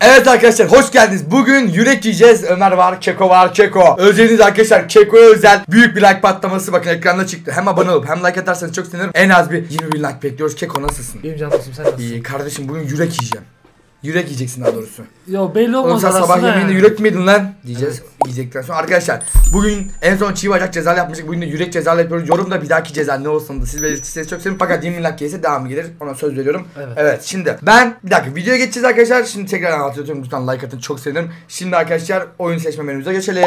Evet arkadaşlar hoş geldiniz. Bugün yürek yiyeceğiz. Ömer var, Keko var, Keko. Özlediniz arkadaşlar. Keko'ya özel büyük bir like patlaması bakın ekranda çıktı. Hem abone olup hem like atarsanız çok sevinirim. En az bir 20 bin like bekliyoruz. Keko nasılsın? Canım dostum sen nasılsın? İyi kardeşim bugün yürek yiyeceğim. Yürek yiyeceksin daha doğrusu. Yo belli Oğlum olmaz sen arasında sabah yemeğinde yani. yürek mi yedin lan? Diyeceğiz yiyecekten sonra. Arkadaşlar bugün en son çiğ bacak cezalı yapmıştık. Bugün de yürek cezalı yapıyoruz. Yorumda bir dahaki ceza ne olsun da siz belirtirseniz çok sevinirim. Fakat 20 like gelirse devamı gelir. Ona söz veriyorum. Evet. Evet şimdi ben bir dakika videoya geçeceğiz arkadaşlar. Şimdi tekrar anlatıyorum. Lütfen like atın çok sevinirim. Şimdi arkadaşlar oyun seçme menümüze geçelim.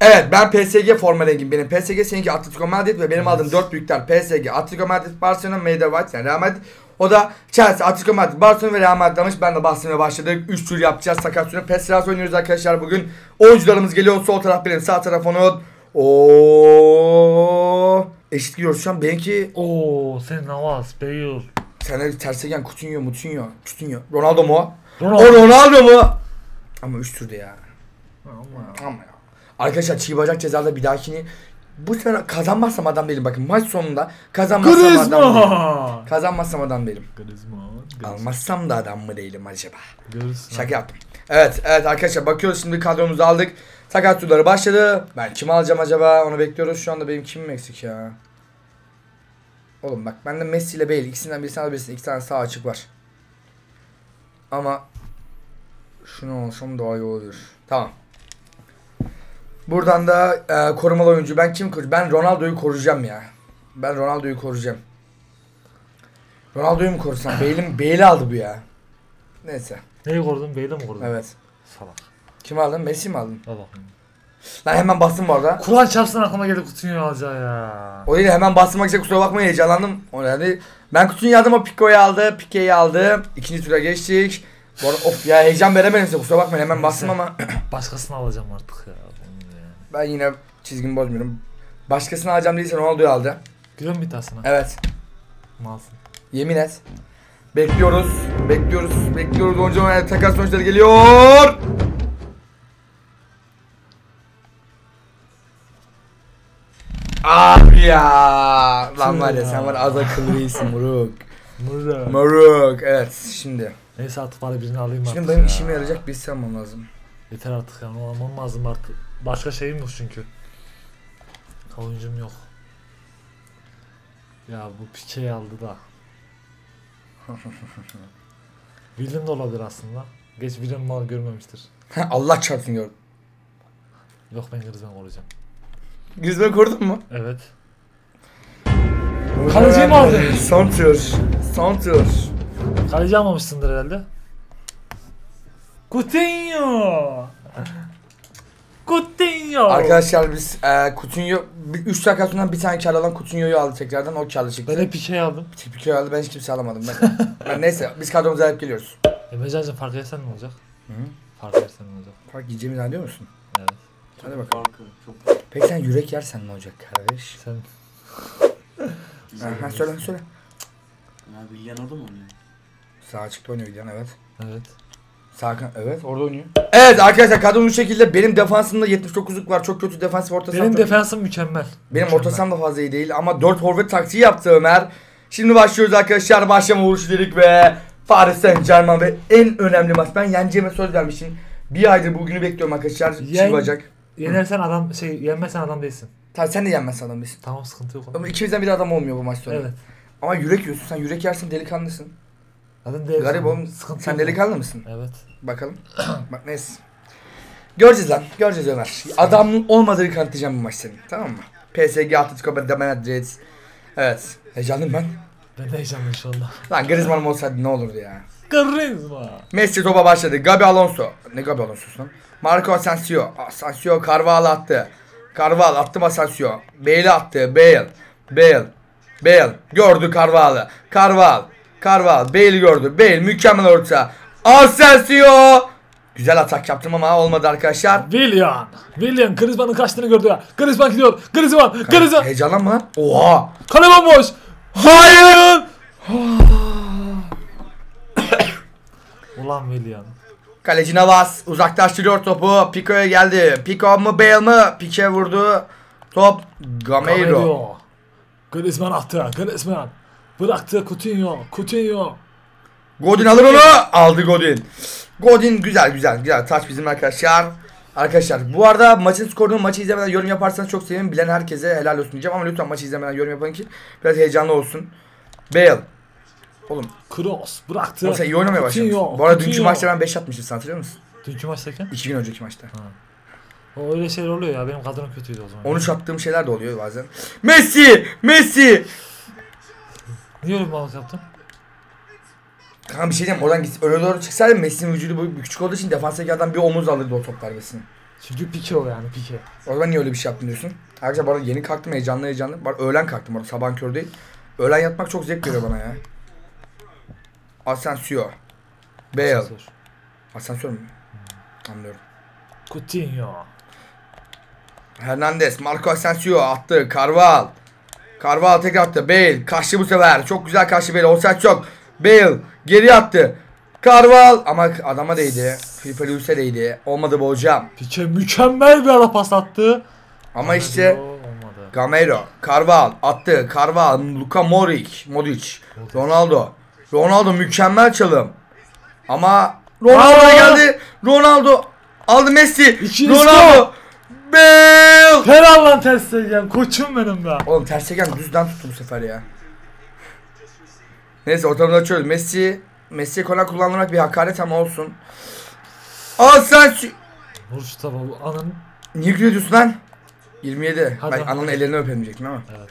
Evet ben PSG forma rengim benim. PSG seninki Atletico Madrid ve benim aldığım 4 büyükler PSG, Atletico Madrid, Barcelona, Mayda White yani Real Madrid. O da Chelsea, Atletico Madrid, Barcelona ve Real Madrid demiş. Ben de bahsetmeye başladık. 3 tur yapacağız. Sakat sürü. PES oynuyoruz arkadaşlar bugün. Oyuncularımız geliyor. Sol taraf benim, sağ taraf onun. Oo eşit gidiyoruz şu an. Benimki Oo sen Navas, Bale. Fener Tersegen, Coutinho, Mutinho, Coutinho. Ronaldo mu? Ronaldo. O Ronaldo mu? Ama 3 turda ya. Ama. Ama ya. Arkadaşlar çiğ bacak cezada bir dahakini bu sefer kazanmazsam adam değilim. Bakın maç sonunda kazanmazsam adam değilim. Griezmann. Kazanmazsam adam değilim. Griezmann. Almazsam da adam mı değilim acaba? Griezmann. Şaka yaptım. Evet evet arkadaşlar bakıyoruz şimdi kadromuzu aldık. Sakat suları başladı. Ben kimi alacağım acaba? Onu bekliyoruz. Şu anda benim kimim eksik ya? Oğlum bak bende Messi ile Bale ikisinden birisini alabilirsin. İki tane sağ açık var. Ama şunu olsam daha iyi olur. Tamam. Buradan da e, korumalı oyuncu. Ben kim koruyacağım? Ben Ronaldo'yu koruyacağım ya. Ben Ronaldo'yu koruyacağım. Ronaldo'yu mu korusam? Bale'im Bale'i aldı bu ya. Neyse. Neyi korudun? Bale'i mi korudun? Evet. Salak. Kim aldın? Messi mi aldın? Al bakayım. Lan hemen bastım bu arada. Kur'an çarpsın aklıma geldi Coutinho'yu alacağı ya. O değil hemen bastırmak için kusura bakmayın heyecanlandım. O yani ben kutuyu aldım o Pico'yu aldı. Pique'yi aldı. İkinci tura geçtik. Bu arada of ya heyecan veremedim size kusura bakmayın hemen bastım ama Başkasını alacağım artık ya. Ben yine çizgimi bozmuyorum. Başkasını alacağım değilse Ronaldo'yu aldı. Gülüyor mu bir tanesine? Evet. Malsın. Yemin et. Bekliyoruz. Bekliyoruz. Bekliyoruz. Oyuncu takas sonuçları geliyor. Abi ya. Lan var ya sen var az akıllı değilsin Muruk. Mırra. Moruk evet şimdi. Neyse artık bari birini alayım artık Şimdi benim ya. işime yarayacak birisi almam lazım. Yeter artık ya. Onu almam lazım artık. Başka şeyim yok çünkü. Oyuncum yok. Ya bu Pique'yi aldı da. William da olabilir aslında. Geç William mal görmemiştir. Allah çarpsın gör. Yok ben Griezmann olacağım. Griezmann korudun mu? Evet. Kaleciyi mi aldın? Santror. Santror. Kaleci almamışsındır herhalde. Coutinho! Coutinho! Arkadaşlar biz e, Coutinho 3 dakika sonra bir tane kar alan Coutinho'yu aldı tekrardan o karlı çıktı. Ben hep Pique'yi aldım. Tipik'i aldı ben hiç kimse alamadım. Ben, ben neyse biz kadromuza alıp geliyoruz. Emrecan'cım fark yersen ne olacak? Hı. Fark yersen ne olacak? Fark yiyeceğimi zannediyor musun? Evet. Hadi bakalım. Farkı çok farklı. Peki sen yürek yersen ne olacak kardeş? Sen Ha, ha, söyle söyle. Ya Villan orada mı oynuyor? Sağ açıkta oynuyor Gideon evet. evet. Sağ kan evet orada oynuyor. Evet arkadaşlar kadro bu şekilde benim defansımda 79'luk var. Çok kötü defansif orta Benim saha- defansım mükemmel. Benim Mükemmel. orta saham da fazla iyi değil ama 4 forvet taktiği yaptı Ömer. Şimdi başlıyoruz arkadaşlar. Başlama vuruşu dedik ve Paris Saint Germain ve en önemli maç. Ben yeneceğime söz vermişim. Bir aydır bugünü bekliyorum arkadaşlar. Yen- Çivacak. Yenersen adam şey yenmezsen adam değilsin. Tabii sen de yenmezsin adam değilsin. Tamam sıkıntı yok. Ama ikimizden biri adam olmuyor bu maç sonu. Evet. Ama yürek yiyorsun. Sen yürek yersin delikanlısın. Zaten değil. Garip oğlum. Sıkıntı Sen yok. delikanlı mısın? Evet. Bakalım. Bak neyse. Göreceğiz lan. Göreceğiz Ömer. Adam olmadığını kanıtlayacağım bu maç senin. Tamam mı? PSG, Atletico Madrid. Evet. Heyecanlıyım ben. Ben de heyecanlıyım şu anda. Lan Griezmann'ım olsaydı ne olurdu ya. Griezmann. Messi topa başladı. Gabi Alonso. Ne Gabi Alonso'su lan? Marco Asensio. Asensio Carvalho attı. Carvalho attı mı Asensio? Bale attı. Bale. Bale. Bale. Gördü Carvalho. Carvalho. Carvalho. Bale gördü. Bale mükemmel orta. Asensio. Güzel atak yaptım ama olmadı arkadaşlar. Willian. Willian Griezmann'ın kaçtığını gördü ya. Griezmann gidiyor. Griezmann. Griezmann. Heyecanlanma lan. Oha. Kale bomboş. Hayır. Ulan Willian. Kaleci Navas uzaklaştırıyor topu. Pico'ya geldi. Pico mu Bale mı? Pique vurdu. Top Gameiro. Gameiro. Griezmann attı. Griezmann. Bıraktı Coutinho. Coutinho. Godin alır onu. Aldı Godin. Godin güzel güzel güzel taç bizim arkadaşlar. Arkadaşlar bu arada maçın skorunu maçı izlemeden yorum yaparsanız çok sevinirim. Bilen herkese helal olsun diyeceğim ama lütfen maçı izlemeden yorum yapın ki biraz heyecanlı olsun. Bale. Oğlum Kroos bıraktı. oğlum sen iyi oynamaya. Coutinho, Bu arada dünkü maçta ben 5 atmıştım sen hatırlıyor musun? Dünkü maçtayken. 2 gün önceki maçta. O öyle şeyler oluyor ya. Benim kadrom kötüydü o zaman. 13 attığım şeyler de oluyor bazen. Messi! Messi! Niye öyle bir yaptın? Kanka bir şey diyeyim oradan gitsin. Öne doğru çıksaydı Messi'nin vücudu bu küçük olduğu için defanstaki adam bir omuz alırdı o top darbesini. Çünkü pike o yani pike. O zaman niye öyle bir şey yaptın diyorsun? Arkadaşlar bu arada yeni kalktım heyecanlı heyecanlı. Arada öğlen kalktım orada sabahın körü değil. Öğlen yatmak çok zevk veriyor bana ya. Asensio. Bale. Asansör. Asansör mü? Anlıyorum. Coutinho. Hernandez, Marco Asensio attı. Carval. Carval tekrar attı. Bale kaçtı bu sefer. Çok güzel kaçtı Bale. Offside yok. Bale geri attı. Carval ama adama değdi. Filipe Luis'e değdi. Olmadı bu hocam. Pike mükemmel bir ara pas attı. Ama işte Olmadı. Gamero, Carval attı. Carval, Luka Modric, Modric. Ronaldo. Ronaldo mükemmel çalım. Ama Ronaldo geldi. Ronaldo aldı Messi. İki Ronaldo. Bale. Helal lan ters Stegen. Koçum benim be. Oğlum ters çeken düzden tuttu bu sefer ya. Neyse ortamda açıyoruz. Messi Messi'ye kona kullandırmak bir hakaret ama olsun. Al sen. Vur şu tabağı. Anın. Niye gülüyor diyorsun lan? 27. Hadi Ay, lan. ananın ellerini öpelim diyecektim ama. Evet.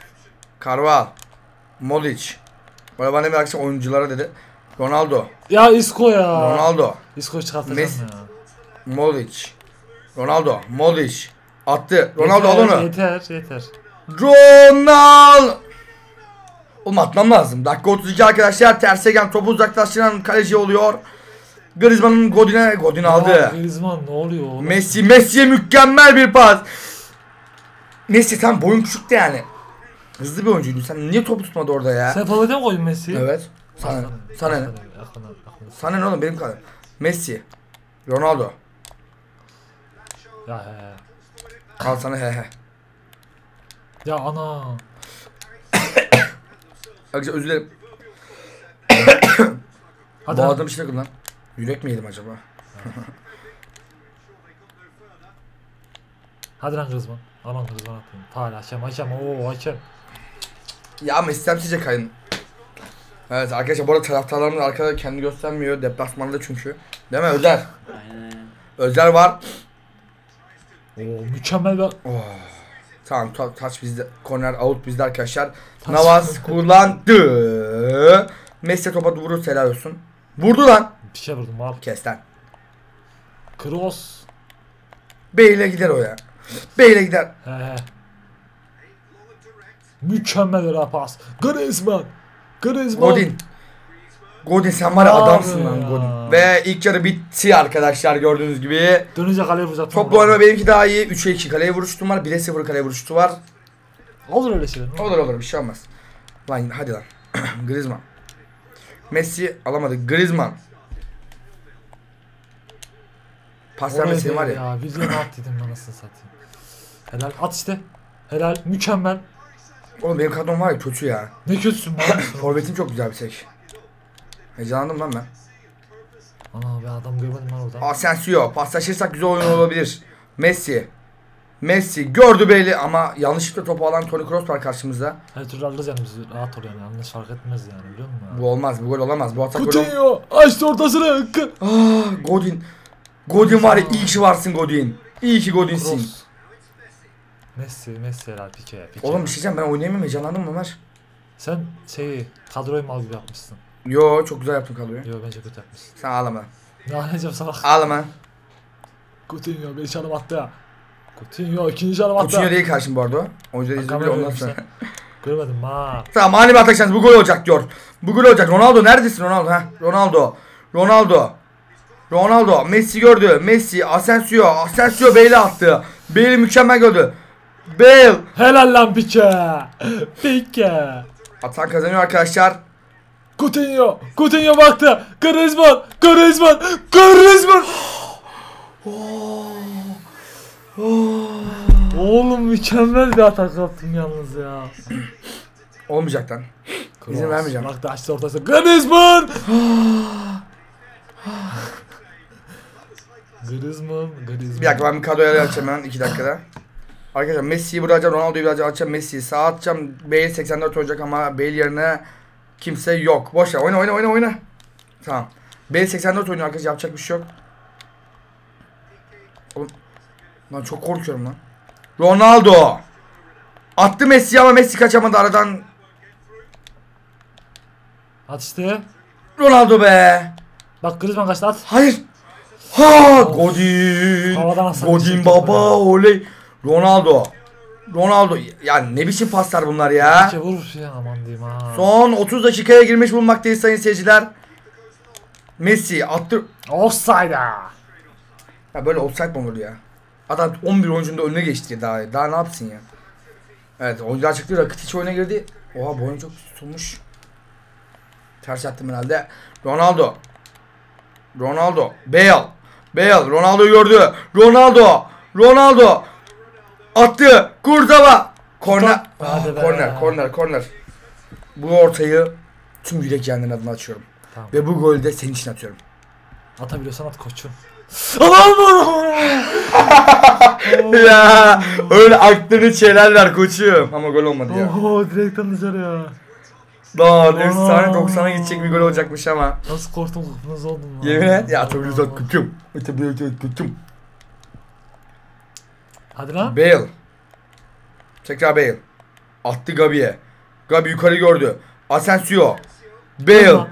Carval. Modric. Bana bana bir akşam oyunculara dedi. Ronaldo. Ya Isco ya. Ronaldo. Isco'yu çıkartacağım Messi. ya. Modric. Ronaldo. Modric. Attı. Ronaldo al yeter, onu. Yeter yeter. Ronaldo. Oğlum atmam lazım. Dakika 32 arkadaşlar. Tersegen topu uzaklaştıran kaleci oluyor. Griezmann'ın Godin'e Godin aldı. Griezmann ne oluyor oğlum? Messi Messi'ye mükemmel bir pas. Messi tam boyun küçüktü yani. Hızlı bir oyuncuydun. Sen niye topu tutmadı orada ya? Sen favoriye mi koydun Messi'yi? Evet. Sana, Aklına- sana ne? Sana ne oğlum benim kadar. Messi. Ronaldo. Ya he. Al sana he he. Ya ana. Arkadaşlar özür dilerim. Hadi. Boğazım bir şey lan. Yürek mi yedim acaba? Hadi lan Griezmann. Aman Griezmann atayım. Hala hakem hakem. Oo hakem. Ya ama istemsizce kayın. Evet arkadaşlar bu arada taraftarlarımız arkada kendi göstermiyor. Deplasmanda çünkü. Değil mi Özer? Aynen. Özer var. Oo mükemmel bir... Oh. Tamam ta- taç bizde. Korner out bizde arkadaşlar. Taç. Navas kullandı. Messi topa vurur helal olsun. Vurdu lan. Bir şey vurdum al. Kes lan. Kroos. Bey'le gider o ya. Bey'le gider. He he. Mükemmel bir pas. Griezmann. Griezmann. Godin. Godin sen var ya Abi adamsın lan ya. Godin. Ve ilk yarı bitti arkadaşlar gördüğünüz gibi. Dönünce kaleye vuracak. Toplu oynama benimki daha iyi. 3'e 2 kaleye vuruştum var. 1'e 0 kaleye vuruştu var. Olur öyle şeyler. olur. Olur bir şey olmaz. Lan hadi lan. Griezmann. Messi alamadı. Griezmann. Pas vermesi var ya. ya. Videonu at dedim anasını satayım. Helal at işte. Helal mükemmel. Oğlum benim kadrom var ya kötü ya. Ne kötüsün bana. Forvetim çok güzel bir tek. Heyecanlandım lan ben. Ana be adam görmedim lan orada. Asensio. Paslaşırsak güzel oyun olabilir. Messi. Messi gördü Beyli ama yanlışlıkla topu alan Toni Kroos var karşımızda. Her türlü alırız yani biz rahat ol yani. Yanlış fark etmez yani biliyor musun? Bu olmaz. Bu gol olamaz. Bu atak gol ol- Coutinho açtı ortasını. Ah, Godin. Godin var ya iyi ki varsın Godin. İyi ki Godin'sin. Kroos. Messi, Messi helal Pike, Pike. Oğlum bir şey diyeceğim ben oynayamıyorum heyecanlandım mı Ömer? Sen şeyi kadroyu mal gibi yapmışsın. Yo çok güzel yaptın kadroyu. Yo bence kötü yapmışsın. Sen ağlama. Ne anlayacağım sana? Ağlama. Coutinho bir çalım attı ya. Coutinho ikinci çalım attı. Coutinho değil karşım bu arada o. Oyuncular Bak, izliyor ondan sonra. Görmedim ha. tamam ani bir atak bu gol olacak diyor. Bu gol olacak. Ronaldo neredesin Ronaldo? ha? Ronaldo. Ronaldo. Ronaldo. Messi gördü. Messi. Asensio. Asensio Bale'e attı. Bale mükemmel gördü. Bale. Helal lan Pike. Pike. Atan kazanıyor arkadaşlar. Coutinho. Coutinho baktı. Griezmann. Griezmann. Griezmann. Oğlum mükemmel bir atak yaptım yalnız ya. Olmayacak lan. İzin Kroos. vermeyeceğim. Baktı açtı ortası. Griezmann. Griezmann, Griezmann. Bir dakika ben bir kadroyu açacağım hemen 2 dakikada. Arkadaşlar Messi'yi bırakacağım, Ronaldo'yu birazcık açacağım, Messi'yi sağa atacağım. Bale 84 olacak ama Bale yerine kimse yok. Boş ver. Oyna oyna oyna oyna. Tamam. Bale 84 oynuyor arkadaşlar yapacak bir şey yok. Oğlum, lan çok korkuyorum lan. Ronaldo. Attı Messi ama Messi kaçamadı aradan. At işte. Ronaldo be. Bak Griezmann kaçtı at. Hayır. Ha, Godin. Havadan Godin baba oley. Ronaldo. Ronaldo. Yani ne biçim paslar bunlar ya. İki vur ya aman diyeyim ha. Son 30 dakikaya girmiş bulunmaktayız sayın seyirciler. Messi attı. Offside. Ya böyle offside mi olur ya? Adam 11 oyuncunun da önüne geçti daha. Daha ne yapsın ya? Evet oyuncular çıktı. Rakitic oyuna girdi. Oha bu oyun çok tutulmuş. Ters attım herhalde. Ronaldo. Ronaldo. Bale. Bale. Ronaldo gördü. Ronaldo. Ronaldo. Attı. Kurtava. Korner. Hadi Ah, be. korner. Korner. Korner. Bu ortayı tüm yürek yanların adına açıyorum. Tamam. Ve bu golü de senin için atıyorum. Atabiliyorsan at koçum. Aman ya öyle aklını çelerler koçum. Ama gol olmadı ya. Oho direkten dışarı ya. Daha efsane Aa. 90'a gidecek bir gol olacakmış ama. Nasıl korktum kıpkırmızı oldum lan. Yemin et ya atabiliyorsan koçum. Atabiliyorsan koçum. Hadi lan. Bale. Tekrar Bale. Attı Gabi'ye. Gabi yukarı gördü. Asensio. Bale. Tamam.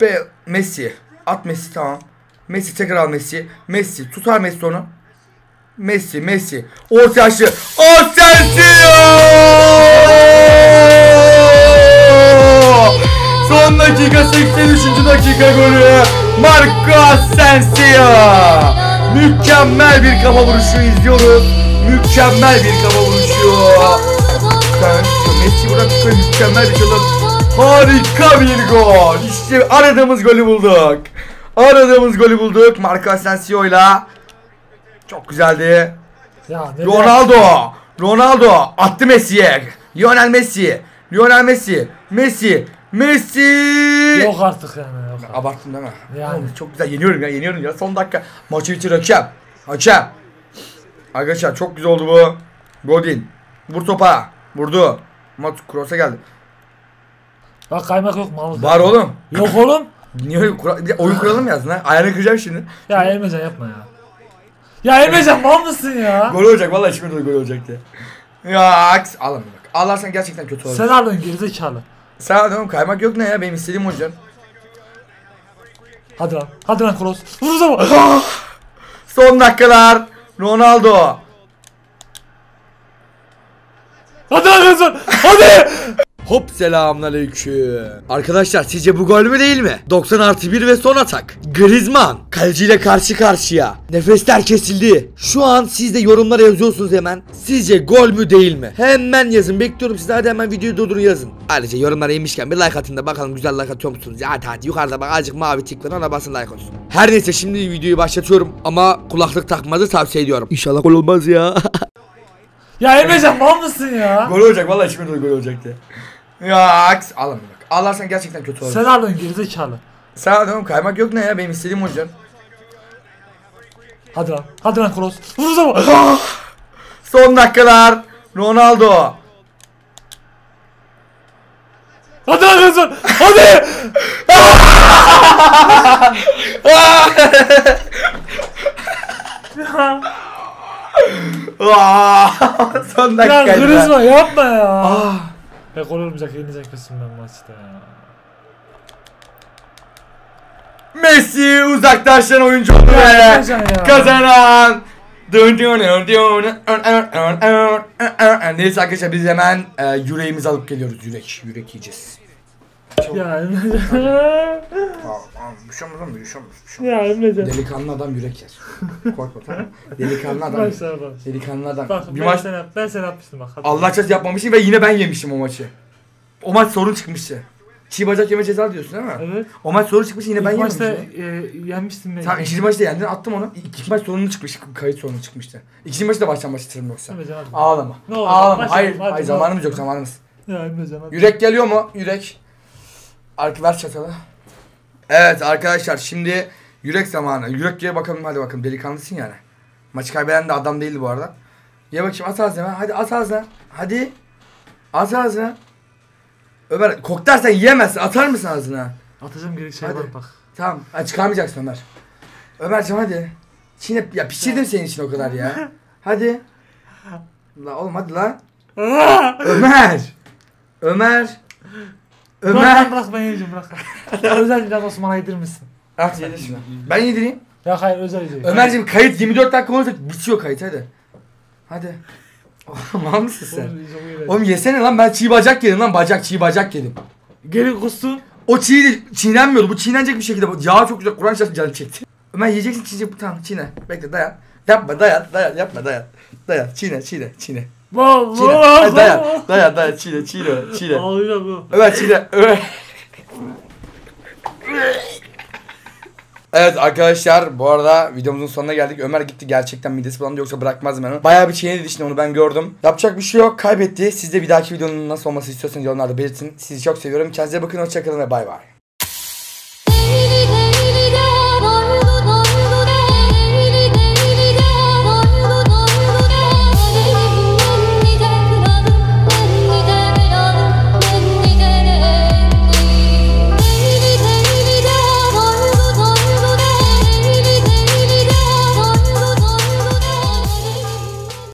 Bale. Messi. At Messi tamam. Messi tekrar al Messi. Messi. Tutar Messi onu. Messi. Messi. Orta açtı. Asensio! Son dakika 83. dakika golü. Marco Asensio! Mükemmel bir kafa vuruşu izliyoruz. Mükemmel bir kafa vuruşu. Asensio, Messi bıraktı mükemmel bir çalım. Harika bir gol. İşte aradığımız golü bulduk. Aradığımız golü bulduk. Marco Asensio'yla. Çok güzeldi. Ya Ronaldo. Ronaldo attı Messi'ye. Lionel Messi. Lionel Messi. Messi. Messi. Yok artık yani. Yok artık. Abarttın değil mi? Yani. Oğlum çok güzel yeniyorum ya yeniyorum ya son dakika. Maçı bitir hakem. Hakem. Arkadaşlar çok güzel oldu bu. Godin. Vur topa. Vurdu. Ama cross'a geldi. Bak kaymak yok mal. Var oğlum. Yok oğlum. Niye öyle kura- oyun kuralım yazdın ha? Ayağını kıracağım şimdi. Ya Emrecan yapma ya. Ya Emrecan mal mısın ya? Gol olacak vallahi şimdi de gol olacak diye. Ya aks alamam bak. Ağlarsan gerçekten kötü olur. Sen alın gerizekalı. Sen diyorum kaymak yok ne ya benim istediğim hocam. Hadi lan. Hadi lan Kroos. Vur zaman. Son dakikalar. Ronaldo. Hadi lan Griezmann. Hadi. Hop selamünaleyküm. Arkadaşlar sizce bu gol mü değil mi? 90 artı 1 ve son atak. Griezmann kaleciyle karşı karşıya. Nefesler kesildi. Şu an siz de yorumlara yazıyorsunuz hemen. Sizce gol mü değil mi? Hemen yazın. Bekliyorum sizi hadi hemen videoyu durdurun yazın. Ayrıca yorumlara inmişken bir like atın da bakalım güzel like atıyor musunuz? Hadi hadi yukarıda bak azıcık mavi tik var ona basın like olsun. Her neyse şimdi videoyu başlatıyorum ama kulaklık takmanızı tavsiye ediyorum. İnşallah gol olmaz ya. Ya Emrecan mal mısın ya? gol olacak vallahi de gol olacak diye. Ya aks alamam bak. Ağlarsan gerçekten kötü olur. Sen alın gerizekalı. Sen diyorum kaymak yok ne ya benim istediğim hocam. Hadi lan. Hadi lan Kroos. Vur zaman. Son dakikalar. Ronaldo. Hadi lan Griezmann. Hadi. Aa, Son ya dakikaydı. be. Griezmann yapma ya. Ah, Pek gol olmayacak yenilecek kesin ben maçta ya. Messi uzaklaşan oyuncu oldu Ya, be. Ya. Kazanan. Neyse arkadaşlar biz hemen e, yüreğimizi alıp geliyoruz. Yürek. Yürek yiyeceğiz. Ya Emrecan. Bir şey olmaz oğlum, bir şey olmaz, bir şey olmaz. ya Emrecan. Delikanlı adam yürek yer. Korkma tamam mı? Delikanlı adam. Bak sana bak. Delikanlı adam. Bak bir ben, maç sana, ben sana yapmıştım bak. hadi. Allah çarpsın yapmamışım ve yine ben yemişim o maçı. O maç sorun çıkmıştı. Çiğ bacak yeme ceza diyorsun değil mi? Evet. O maç sorun çıkmış yine ben İlk maçta yemişim. e, yenmiştin beni. Tamam ikinci maçta yendin attım onu. İkinci maç sorunu çıkmış. Kayıt sorunu çıkmıştı. İkinci maçta baştan başlatırım yoksa. Emrecan hadi. Ağlama. Ne olur, Ağlama. başla, hayır. hadi, hayır ne zamanımız yok zamanımız. Ya Emrecan hadi. Yürek geliyor mu? Yürek. Arka ver çatalı. Evet arkadaşlar şimdi Yürek zamanı. Yürek diye bakalım hadi bakalım delikanlısın yani. Maçı kaybeden de adam değildi bu arada. Ye bakayım at ağzına. Hadi at ağzına. Hadi. At ağzına. Ömer koktar sen yiyemezsin. Atar mısın ağzına? Atacağım gerek şey Hadi. var bak. Tamam. Hadi çıkarmayacaksın Ömer. Ömerciğim hadi. Çiğne ya pişirdim senin için o kadar ya. Hadi. La oğlum hadi lan. Ömer. Ömer. Bırak Ömer. lan, bırak ben yiyeceğim bırak. özel biraz Osman'a yedir misin? At yedir şunu. Ben yedireyim. Ya hayır özel yiyeceğim. Ömerciğim kayıt 24 dakika olursa bitiyor kayıt hadi. Hadi. Mal mısın sen? Oğlum, yesene lan ben çiğ bacak yedim lan bacak çiğ bacak yedim. Gelin kustum. O çiğ çiğnenmiyordu bu çiğnenecek bir şekilde. Yağı çok güzel Kur'an şartı canı çekti. Ömer yiyeceksin çiğneyecek tamam çiğne. Bekle dayan. Yapma dayan dayan yapma dayan. Dayan çiğne çiğne çiğne. Bol Çiğne. Hadi dayan dayan dayan çiğne çiğne çiğne. Ağlayacağım bu. Ömer çiğne Ömer. Evet arkadaşlar bu arada videomuzun sonuna geldik. Ömer gitti gerçekten midesi falan yoksa bırakmazdım ben onu. Bayağı bir çiğnedi dişini onu ben gördüm. Yapacak bir şey yok kaybetti. Siz de bir dahaki videonun nasıl olması istiyorsanız yorumlarda belirtin. Sizi çok seviyorum. Kendinize bakın hoşçakalın ve bay bay.